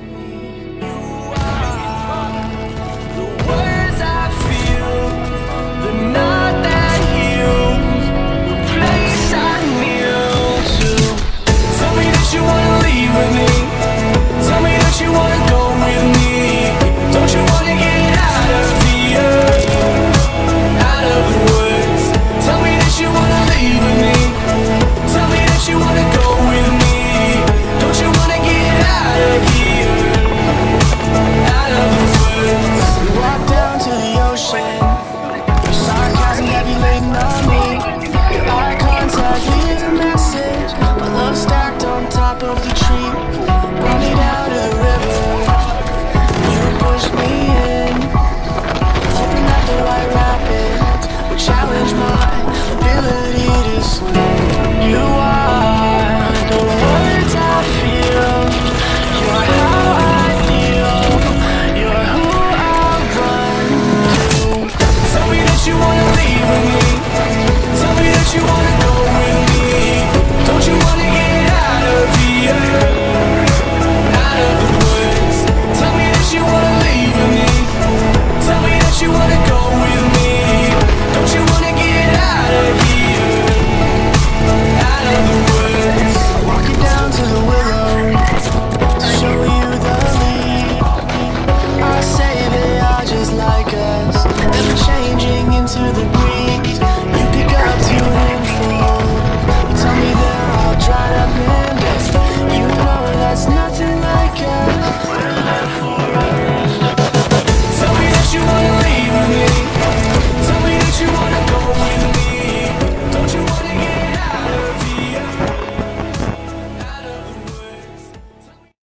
me. готов